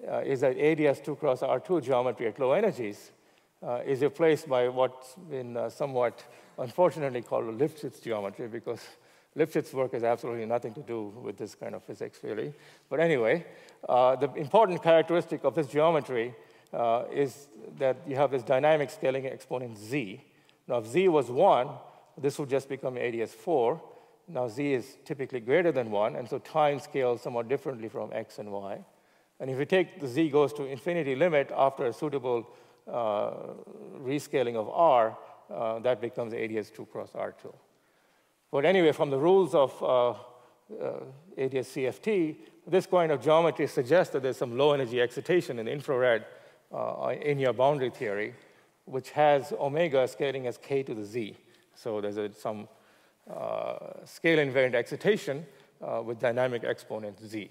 uh, is that ADS2 cross R2 geometry at low energies uh, is replaced by what's been uh, somewhat unfortunately called Lifshitz geometry because Lifshitz work has absolutely nothing to do with this kind of physics, really. But anyway, uh, the important characteristic of this geometry uh, is that you have this dynamic scaling exponent z. Now, if z was 1, this would just become ADS4. Now z is typically greater than 1, and so time scales somewhat differently from x and y. And if you take the z goes to infinity limit after a suitable uh, rescaling of r, uh, that becomes ADS2 cross R2. But anyway, from the rules of uh, uh, ADS CFT, this kind of geometry suggests that there's some low energy excitation in the infrared uh, in your boundary theory, which has omega scaling as k to the z. So there's a, some uh, scale invariant excitation uh, with dynamic exponent z.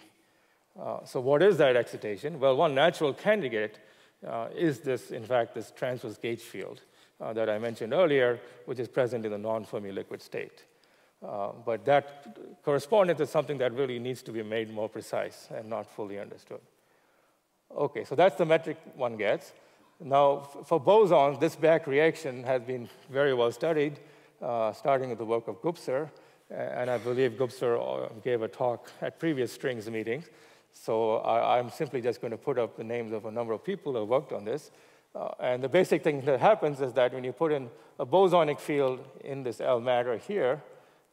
Uh, so what is that excitation? Well, one natural candidate uh, is this, in fact, this transverse gauge field uh, that I mentioned earlier, which is present in the non-Fermi liquid state. Uh, but that correspondence is something that really needs to be made more precise and not fully understood. Okay, so that's the metric one gets. Now, for bosons, this back reaction has been very well studied, uh, starting with the work of Gubser, and I believe Gubser uh, gave a talk at previous strings meetings. So I, am simply just going to put up the names of a number of people who worked on this. Uh, and the basic thing that happens is that when you put in a bosonic field in this L matter here,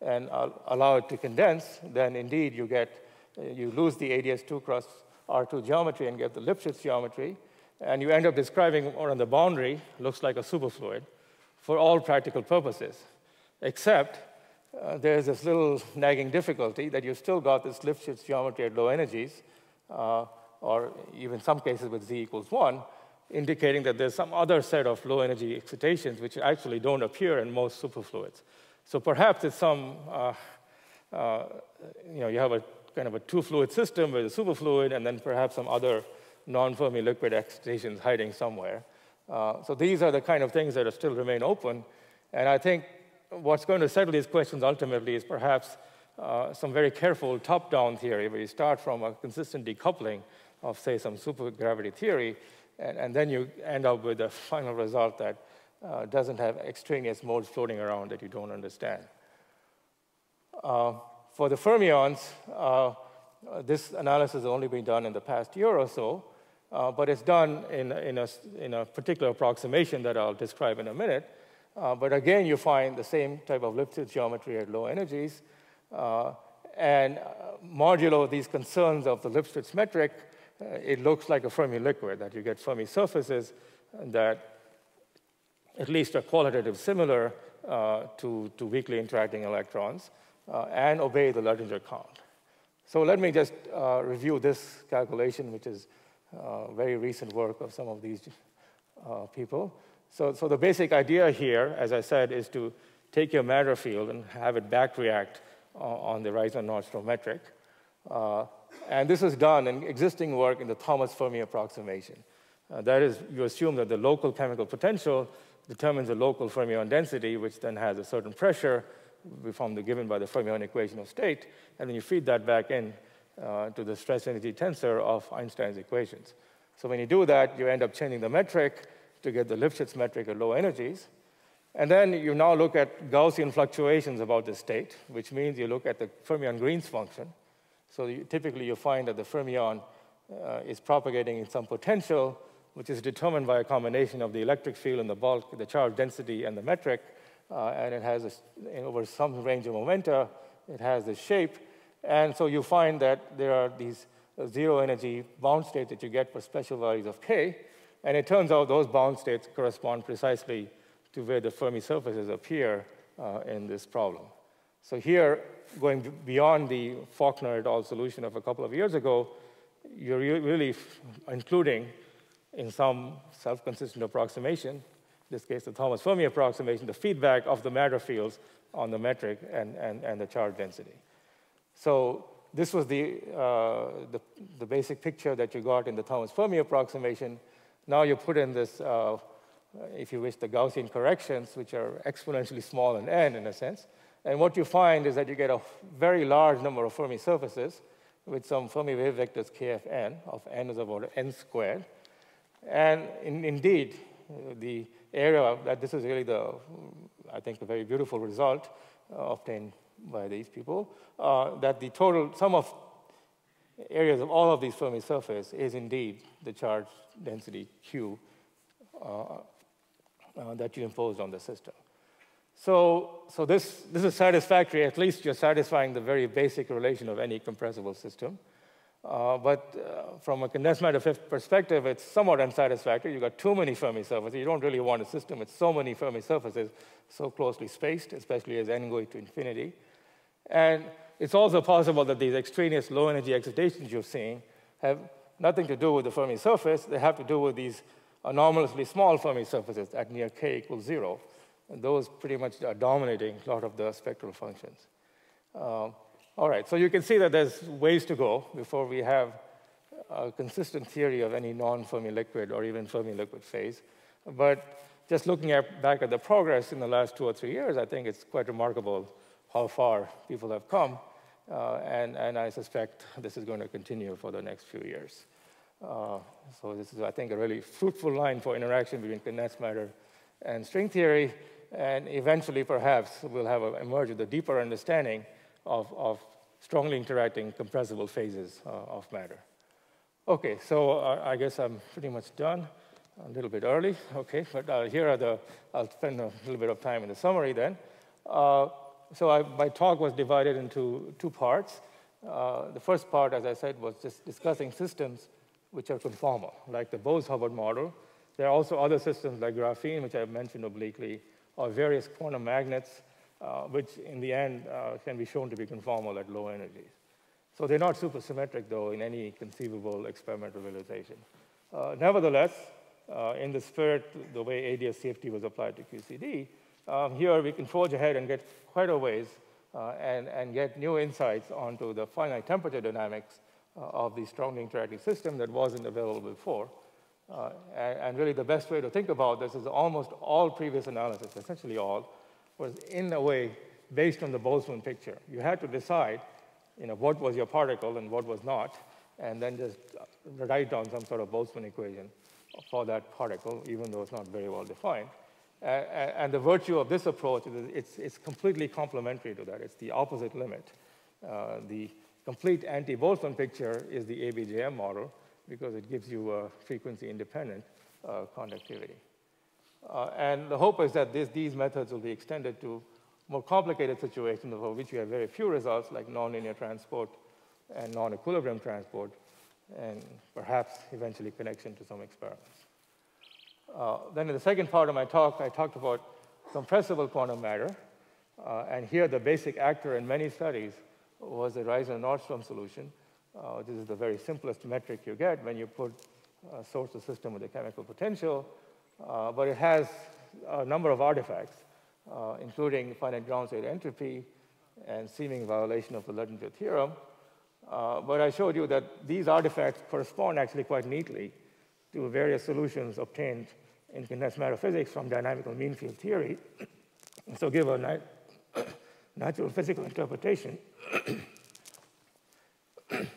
and allow it to condense, then indeed you get, you lose the ADS2 cross R2 geometry and get the Lifshitz geometry, and you end up describing or on the boundary looks like a superfluid for all practical purposes, except uh, there's this little nagging difficulty that you've still got this Lifshitz geometry at low energies, uh, or even some cases with z equals 1, indicating that there's some other set of low energy excitations which actually don't appear in most superfluids. So perhaps it's some, uh, uh, you know, you have a kind of a two-fluid system with a superfluid and then perhaps some other non-Fermi liquid excitations hiding somewhere. Uh, so these are the kind of things that still remain open. And I think what's going to settle these questions ultimately is perhaps uh, some very careful top-down theory where you start from a consistent decoupling of, say, some supergravity theory, and, and then you end up with a final result that uh, doesn't have extraneous modes floating around that you don't understand. Uh, for the fermions, uh, this analysis has only been done in the past year or so, uh, but it's done in, in, a, in a particular approximation that I'll describe in a minute. Uh, but again, you find the same type of Lifshitz geometry at low energies. Uh, and modulo these concerns of the Lifshitz metric, it looks like a Fermi liquid, that you get Fermi surfaces that at least are qualitative similar uh, to, to weakly interacting electrons uh, and obey the Luttinger count. So let me just uh, review this calculation, which is uh, very recent work of some of these uh, people. So, so the basic idea here, as I said, is to take your matter field and have it back react uh, on the Reissner-Nordström metric. and this is done in existing work in the Thomas Fermi approximation. that is, you assume that the local chemical potential determines a local fermion density, which then has a certain pressure from the given by the fermion equation of state, and then you feed that back in uh, to the stress energy tensor of Einstein's equations. So when you do that, you end up changing the metric to get the Lifshitz metric at low energies. And then you now look at Gaussian fluctuations about the state, which means you look at the fermion Green's function. So you, typically you find that the fermion uh, is propagating in some potential which is determined by a combination of the electric field and the bulk, the charge density, and the metric. Uh, and it has, a, over some range of momenta, it has this shape. And so you find that there are these zero energy bound states that you get for special values of k. And it turns out those bound states correspond precisely to where the Fermi surfaces appear uh, in this problem. So here, going beyond the Faulkner et al. solution of a couple of years ago, you're really including in some self-consistent approximation, in this case the Thomas Fermi approximation, the feedback of the matter fields on the metric and, and, and the charge density. So this was the, uh, the, the, basic picture that you got in the Thomas Fermi approximation. Now you put in this, uh, if you wish, the Gaussian corrections, which are exponentially small in n, in a sense. And what you find is that you get a very large number of Fermi surfaces with some Fermi wave vectors kfn of n is about n squared. And in, indeed, the area that this is really the, I think, a very beautiful result uh, obtained by these people, uh, that the total sum of areas of all of these Fermi surface is indeed the charge density Q uh, uh, that you imposed on the system. So, so this, this is satisfactory. At least you're satisfying the very basic relation of any compressible system. Uh, but uh, from a condensed matter perspective, it's somewhat unsatisfactory. You've got too many Fermi surfaces. You don't really want a system with so many Fermi surfaces so closely spaced, especially as n goes to infinity. And it's also possible that these extraneous low energy excitations you're seeing have nothing to do with the Fermi surface. They have to do with these anomalously small Fermi surfaces at near k equals zero. And those pretty much are dominating a lot of the spectral functions. Uh, all right, so you can see that there's ways to go before we have a consistent theory of any non-Fermi liquid or even Fermi liquid phase. But just looking at, back at the progress in the last two or three years, I think it's quite remarkable how far people have come. Uh, and, and I suspect this is going to continue for the next few years. Uh, so this is, I think, a really fruitful line for interaction between condensed matter and string theory. And eventually, perhaps, we'll have a, emerge with a deeper understanding of, of strongly interacting compressible phases uh, of matter. Okay, so uh, I guess I'm pretty much done. A little bit early, okay, but uh, here are the, I'll spend a little bit of time in the summary then. Uh, so I, my talk was divided into two parts. Uh, the first part, as I said, was just discussing systems which are conformal, like the Bose-Hubbard model. There are also other systems like graphene, which I've mentioned obliquely, or various quantum magnets, uh, which in the end uh, can be shown to be conformal at low energies. So they're not supersymmetric, though, in any conceivable experimental realization. Uh, nevertheless, uh, in the spirit, the way ADS-CFT was applied to QCD, um, here we can forge ahead and get quite a ways uh, and, and get new insights onto the finite temperature dynamics uh, of the strongly interacting system that wasn't available before. And, and, really the best way to think about this is almost all previous analysis, essentially all, was in a way based on the Boltzmann picture. You had to decide you know, what was your particle and what was not, and then just write down some sort of Boltzmann equation for that particle, even though it's not very well defined. Uh, and the virtue of this approach is it's, it's completely complementary to that. It's the opposite limit. Uh, the complete anti-Boltzmann picture is the ABJM model because it gives you a frequency-independent uh, conductivity. Uh, and the hope is that this, these methods will be extended to more complicated situations for which we have very few results, like nonlinear transport and non-equilibrium transport, and perhaps eventually connection to some experiments. Uh, then in the second part of my talk, I talked about compressible quantum matter. Uh, and here the basic actor in many studies was the Reissner-Nordström solution. Uh, this is the very simplest metric you get when you put a source of system with a chemical potential. Uh, but it has a number of artifacts, uh, including finite ground state entropy and seeming violation of the Luttinger theorem. Uh, but I showed you that these artifacts correspond actually quite neatly to various solutions obtained in condensed matter physics from dynamical mean field theory. And so give a nat natural physical interpretation um,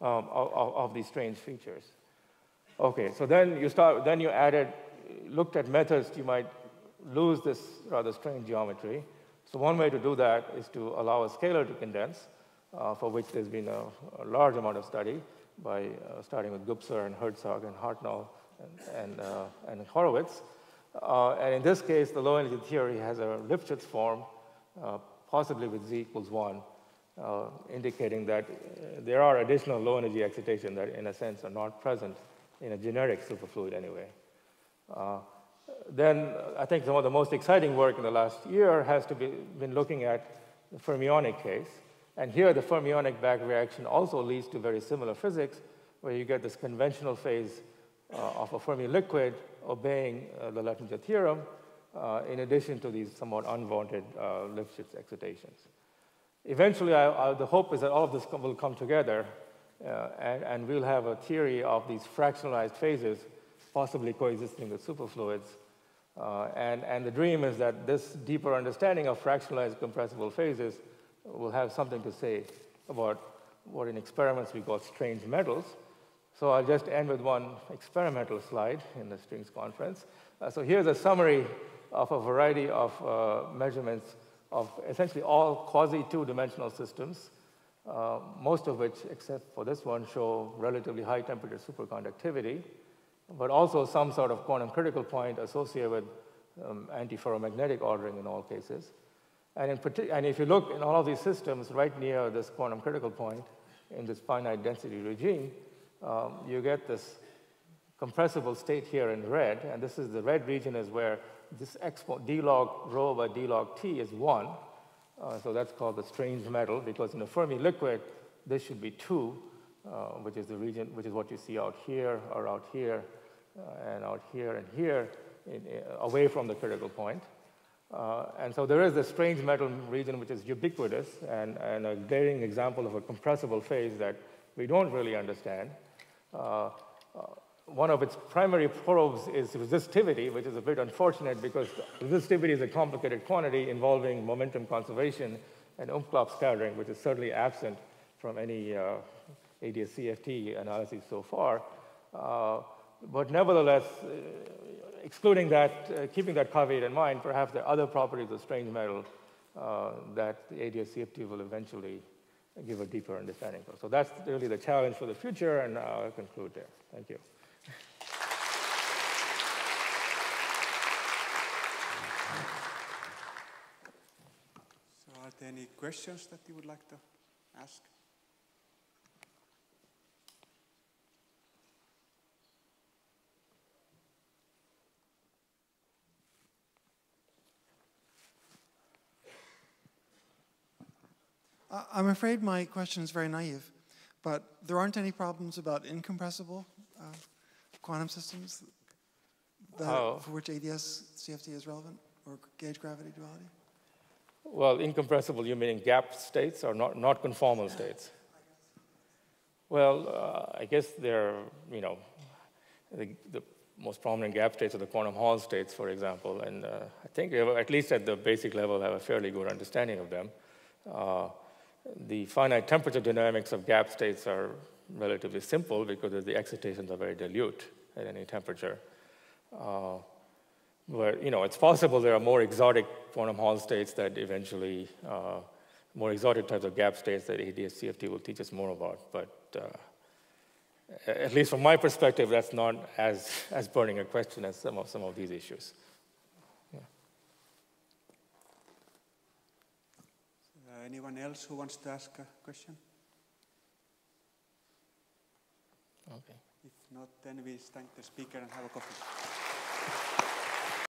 of, of, of, these strange features. Okay, so then you start, then you added, looked at methods you might lose this rather strange geometry. So one way to do that is to allow a scalar to condense, uh, for which there's been a, a large amount of study by uh, starting with Gubser and Herzog and Hartnoll and, and, uh, and Horowitz. Uh, and in this case, the low energy theory has a Lifshitz form, uh, possibly with z equals 1, uh, indicating that there are additional low energy excitation that, in a sense, are not present in a generic superfluid anyway. then I think some of the most exciting work in the last year has to be been looking at the fermionic case. And here, the fermionic back reaction also leads to very similar physics, where you get this conventional phase uh, of a Fermi liquid obeying uh, the Luttinger theorem, uh, in addition to these somewhat unwanted uh, Lifshitz excitations. Eventually, I, I, the hope is that all of this will come together, uh, and, and, we'll have a theory of these fractionalized phases possibly coexisting with superfluids. Uh, and, and the dream is that this deeper understanding of fractionalized compressible phases will have something to say about what in experiments we call strange metals. So I'll just end with one experimental slide in the strings conference. Uh, so here's a summary of a variety of uh, measurements of essentially all quasi two-dimensional systems, uh, most of which, except for this one, show relatively high temperature superconductivity, but also some sort of quantum critical point associated with um, antiferromagnetic ordering in all cases. And, in and if you look in all of these systems right near this quantum critical point, in this finite density regime, um, you get this compressible state here in red, and this is the red region is where this d log rho by d log t is 1. Uh, so that's called the strange metal, because in a Fermi liquid, this should be 2, uh, which is the region, which is what you see out here, or out here, uh, and out here, and here, in, uh, away from the critical point. Uh, and so there is this strange metal region which is ubiquitous and, and a glaring example of a compressible phase that we don't really understand. One of its primary probes is resistivity, which is a bit unfortunate because resistivity is a complicated quantity involving momentum conservation and Umklapp scattering, which is certainly absent from any uh, ADS-CFT analysis so far. Uh, but nevertheless, uh, excluding that, uh, keeping that caveat in mind, perhaps there are other properties of strange metal uh, that the ADS-CFT will eventually give a deeper understanding of. So that's really the challenge for the future, and I'll conclude there. Thank you. So are there any questions that you would like to ask? I'm afraid my question is very naive, but there aren't any problems about incompressible uh, quantum systems that, Oh. for which ADS CFT is relevant or gauge gravity duality? Well, incompressible, you mean gap states or not, not conformal states? Well, uh, I guess they're, you know, the, the most prominent gap states are the quantum Hall states, for example, and uh, I think we at least at the basic level, have a fairly good understanding of them. Uh, the finite temperature dynamics of gap states are relatively simple because the excitations are very dilute at any temperature. Uh, but you know, it's possible there are more exotic quantum Hall states that eventually, uh, more exotic types of gap states that ADS-CFT will teach us more about. But uh, at least from my perspective, that's not as, as burning a question as some of, some of these issues. Uh, anyone else who wants to ask a question? Okay. If not, then we thank the speaker and have a coffee.